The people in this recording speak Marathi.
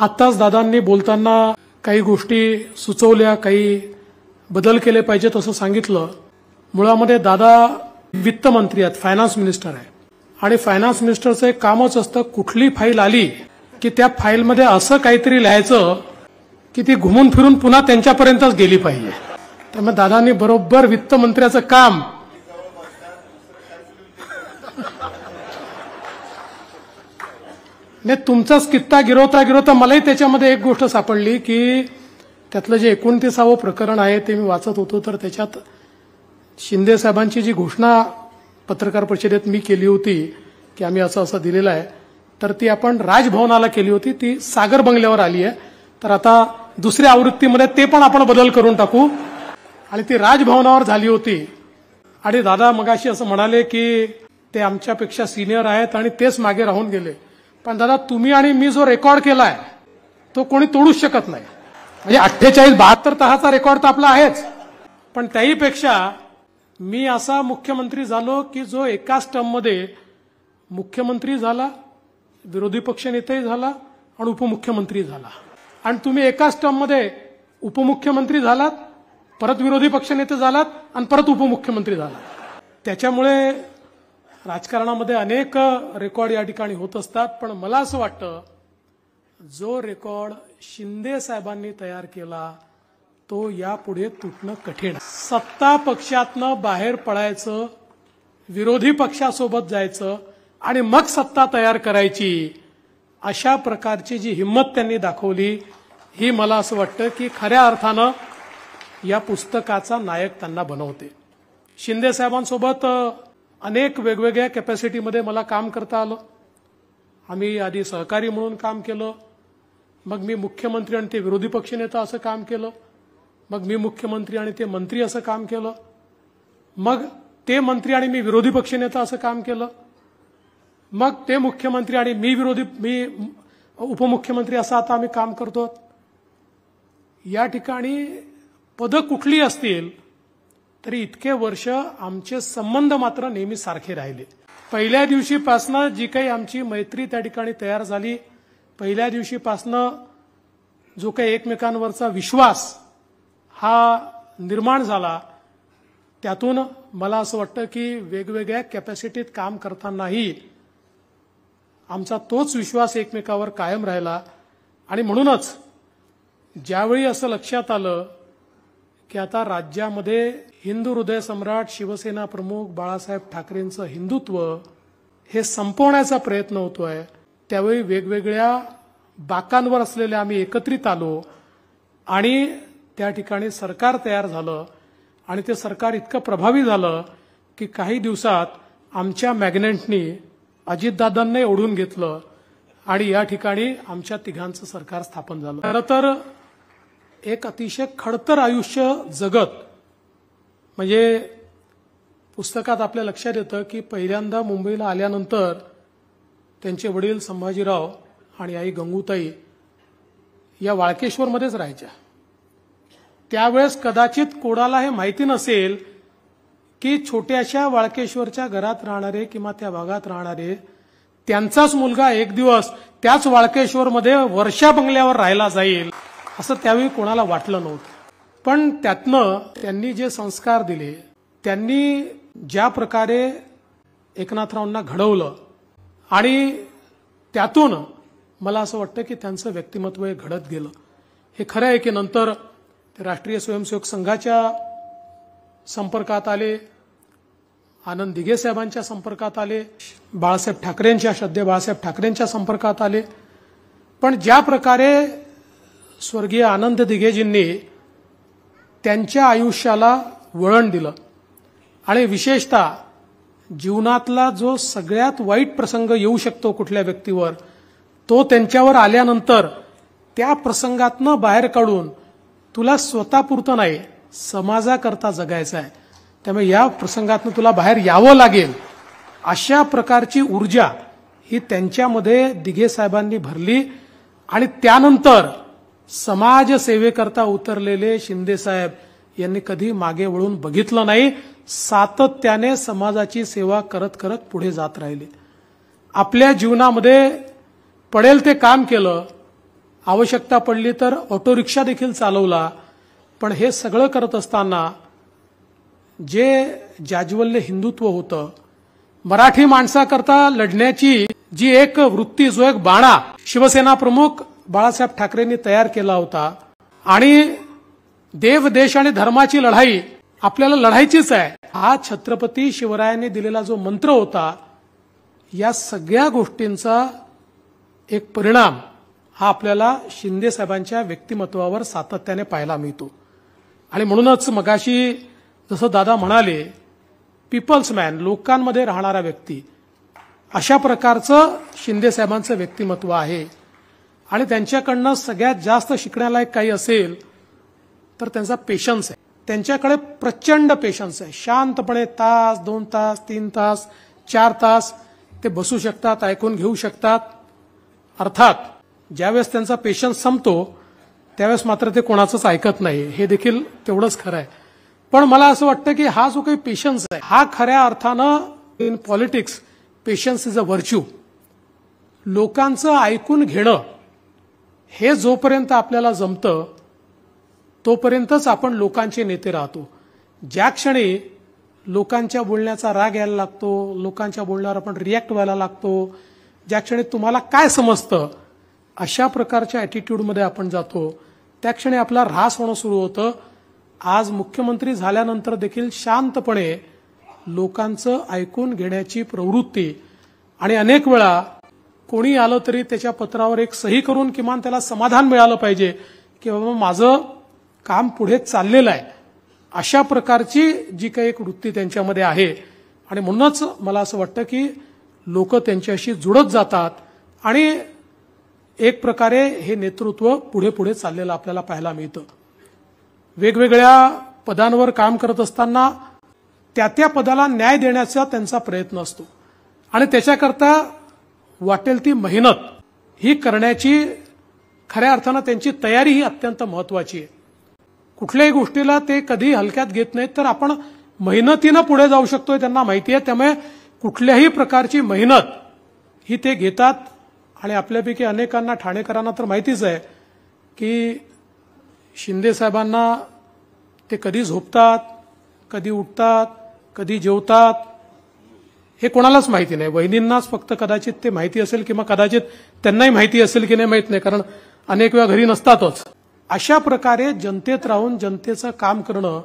आत्ताच दादांनी बोलताना काही गोष्टी सुचवल्या काही बदल केले पाहिजेत असं सांगितलं. मुळामध्ये दादा वित्तमंत्री आहेत फायनान्स मिनिस्टर आहे. आणि फायनान्स मिनिस्टरचं एक कामच असतं कुठली फाईल आली की त्या फाईलमध्ये असं काहीतरी लिहायचं की ती घुमून फिरून पुन्हा त्यांच्यापर्यंतच गेली पाहिजे. त्यामुळे दादांनी बरोबर वित्तमंत्र्याचं काम नाही तुमचाच कित्ता गिरवता गिरवता मलाही त्याच्यामध्ये एक गोष्ट सापडली की त्यातलं जे एकोणतीसावं प्रकरण आहे ते मी वाचत होतो तर त्याच्यात शिंदे साहेबांची जी घोषणा पत्रकार परिषदेत मी केली होती की आम्ही असं असं दिलेलं आहे तर ती आपण राजभवनाला केली होती ती सागर बंगल्यावर आली आहे. तर आता दुसऱ्या आवृत्तीमध्ये ते पण आपण बदल करून टाकू. आणि ती राजभवनावर झाली होती. आणि दादा मगाशी असं म्हणाले की ते आमच्यापेक्षा सिनियर आहेत आणि तेच मागे राहून गेले. पण दादा तुम्ही आणि मी जो रेकॉर्ड केलाय तो कोणी तोडूच शकत नाही. म्हणजे अठ्ठेचाळीस बहात्तर तहाचा रेकॉर्ड तर आपला आहेच. पण त्याहीपेक्षा मी असा मुख्यमंत्री झालो की जो एकाच टर्ममध्ये मुख्यमंत्री झाला विरोधी पक्षनेताही झाला आणि उपमुख्यमंत्री झाला. आणि तुम्ही एकाच टर्ममध्ये उपमुख्यमंत्री झालात परत विरोधी पक्षनेते झालात आणि परत उपमुख्यमंत्री झालात. त्याच्यामुळे राजकारणामध्ये अनेक रेकॉर्ड या ठिकाणी होत असतात पण मला असं वाटतं जो रेकॉर्ड शिंदे साहेबांनी तयार केला तो यापुढे तुटणं कठीण सत्ता पक्षातनं बाहेर पडायचं विरोधी पक्षासोबत जायचं आणि मग सत्ता तयार करायची अशा प्रकारची जी हिंमत त्यांनी दाखवली ही मला असं वाटतं की खऱ्या अर्थानं या पुस्तकाचा नायक त्यांना बनवते. शिंदे साहेबांसोबत अनेक वेगवेगळ्या कॅपॅसिटीमध्ये मला काम करता आलं. आम्ही आधी सहकारी म्हणून काम केलं. मग मी मुख्यमंत्री आणि ते विरोधी पक्षनेता असं काम केलं. मग मी मुख्यमंत्री आणि ते मंत्री असं काम केलं. मग ते मंत्री आणि मी विरोधी पक्षनेता असं काम केलं. मग ते मुख्यमंत्री आणि मी विरोधी मी उपमुख्यमंत्री असं आता आम्ही काम करतो या ठिकाणी पदं कुठली असतील तरी इतके वर्ष आमचे संबंध मात्र नेहमी सारखे राहिले. पहिल्या दिवशीपासनं जी काही आमची मैत्री त्या ठिकाणी तयार झाली पहिल्या दिवशीपासनं जो काही एकमेकांवरचा विश्वास हा निर्माण झाला त्यातून मला असं वाटतं की वेगवेगळ्या कॅपॅसिटीत काम करतानाही आमचा तोच विश्वास एकमेकावर कायम राहिला. आणि म्हणूनच ज्यावेळी असं लक्षात आलं की आता राज्यामध्ये हिंदू हृदय सम्राट शिवसेना प्रमुख बाळासाहेब ठाकरेंचं हिंदुत्व हे संपवण्याचा प्रयत्न होतोय. त्यावेळी वेगवेगळ्या बाकांवर असलेले आम्ही एकत्रित आलो आणि त्या ठिकाणी सरकार तयार झालं आणि ते सरकार इतकं प्रभावी झालं की काही दिवसात आमच्या मॅग्नेटनी अजितदादांना ओढून घेतलं आणि या ठिकाणी आमच्या तिघांचं सरकार स्थापन झालं. खरं तर एक अतिशय खडतर आयुष्य जगत. म्हणजे पुस्तकात आपल्या लक्षात येतं की पहिल्यांदा मुंबईला आल्यानंतर त्यांचे वडील संभाजीराव आणि आई गंगूताई या वाळकेश्वरमध्येच राहायच्या. त्यावेळेस कदाचित कोणाला हे माहिती नसेल की छोट्याशा वाळकेश्वरच्या घरात राहणारे किंवा त्या भागात राहणारे त्यांचाच मुलगा एक दिवस त्याच वाळकेश्वरमध्ये वर्षा बंगल्यावर राहायला जाईल. असं त्यावेळी कोणाला वाटलं नव्हतं. पण त्यातनं त्यांनी जे संस्कार दिले त्यांनी ज्या प्रकारे एकनाथरावांना घडवलं आणि त्यातून मला असं वाटतं की त्यांचं व्यक्तिमत्व हे घडत गेलं. हे खरं आहे की नंतर ते राष्ट्रीय स्वयंसेवक संघाच्या संपर्कात आले आनंद दिघे साहेबांच्या संपर्कात आले बाळासाहेब ठाकरेंच्या श्रद्धे बाळासाहेब ठाकरेंच्या संपर्कात आले. पण ज्या प्रकारे स्वर्गीय आनंद दिघेजींनी त्यांच्या आयुष्याला वळण दिलं. आणि विशेषतः जीवनातला जो सगळ्यात वाईट प्रसंग येऊ शकतो कुठल्या व्यक्तीवर तो त्यांच्यावर आल्यानंतर त्या प्रसंगातनं बाहेर काढून तुला स्वतःपुरतं नाही समाजाकरता जगायचं आहे. त्यामुळे या प्रसंगातनं तुला बाहेर यावं लागेल. अशा प्रकारची ऊर्जा ही त्यांच्यामध्ये दिघे साहेबांनी भरली आणि त्यानंतर समाजसेवेकरता उतरलेले शिंदे साहेब यांनी कधी मागे वळून बघितलं नाही. सातत्याने समाजाची सेवा करत करत पुढे जात राहिले. आपल्या जीवनामध्ये पडेल ते काम केलं आवश्यकता पडली तर ऑटो रिक्षा देखील चालवला पण हे सगळं करत असताना जे जाज्वल्य हिंदुत्व होतं मराठी माणसाकरता लढण्याची जी एक वृत्ती जो एक बाणा शिवसेना प्रमुख बाळासाहेब ठाकरेंनी तयार केला होता. आणि देव देश आणि धर्माची लढाई आपल्याला लढायचीच आहे. हा छत्रपती शिवरायांनी दिलेला जो मंत्र होता या सगळ्या गोष्टींचा एक परिणाम हा आपल्याला शिंदे साहेबांच्या व्यक्तिमत्वावर सातत्याने पाहायला मिळतो. आणि म्हणूनच मगाशी जसं दादा म्हणाले पीपल्स मॅन लोकांमध्ये राहणारा व्यक्ती. अशा प्रकारचं शिंदे साहेबांचं व्यक्तिमत्व आहे. आणि त्यांच्याकडनं सगळ्यात जास्त शिकण्यालायक काही असेल तर त्यांचा पेशन्स आहे. त्यांच्याकडे प्रचंड पेशन्स आहे. शांतपणे तास दोन तास तीन तास चार तास ते बसू शकतात ऐकून घेऊ शकतात. अर्थात ज्यावेळेस त्यांचा पेशन्स संपतो त्यावेळेस मात्र ते कोणाचंच ऐकत नाही. हे देखील तेवढंच खरं आहे. पण मला असं वाटतं की हा जो काही पेशन्स आहे हा खऱ्या अर्थानं in politics patience is a virtue लोकांचं ऐकून घेणं हे जोपर्यंत आपल्याला जमतं तोपर्यंतच आपण लोकांचे नेते राहतो. ज्या क्षणी लोकांच्या बोलण्याचा राग यायला लागतो लोकांच्या बोलण्यावर आपण रिॲक्ट व्हायला लागतो ज्या क्षणी तुम्हाला काय समजतं अशा प्रकारच्या ॲटिट्यूडमध्ये आपण जातो. त्या क्षणी आपला ऱ्हास होणं सुरू होतं. आज मुख्यमंत्री झाल्यानंतर देखील शांतपणे लोकांचं ऐकून घेण्याची प्रवृत्ती आणि अनेक वेळा कोणी आलं तरी त्याच्या पत्रावर एक सही करून किमान त्याला समाधान मिळालं पाहिजे की बाबा माझं काम पुढे चाललेलं आहे. अशा प्रकारची जी काही एक वृत्ती त्यांच्यामध्ये आहे. आणि म्हणूनच मला असं वाटतं की लोक त्यांच्याशी जुळत जातात आणि एक प्रकारे हे नेतृत्व पुढे पुढे चाललेलं आपल्याला पाहायला मिळतं. वेगवेगळ्या पदांवर काम करत असताना त्या त्या पदाला न्याय देण्याचा त्यांचा प्रयत्न असतो. आणि त्याच्याकरता वाटेल ती मेहनत ही करण्याची खऱ्या अर्थानं त्यांची तयारी ही अत्यंत महत्वाची आहे. कुठल्याही गोष्टीला ते कधी हलक्यात घेत नाहीत तर आपण मेहनतीनं पुढे जाऊ शकतोय त्यांना माहिती आहे. त्यामुळे कुठल्याही प्रकारची मेहनत ही ते घेतात. आणि आपल्यापैकी अनेकांना ठाणेकरांना तर माहितीच आहे की शिंदे साहेबांना ते कधी झोपतात कधी उठतात कधी जेवतात हे कोणालाच माहिती नाही. वहिनींनाच फक्त कदाचित ते माहिती असेल किंवा कदाचित त्यांनाही माहिती असेल की नाही माहीत नाही कारण अनेक वेळा घरी नसतातच. अशा प्रकारे जनतेत राहून जनतेचं काम करणं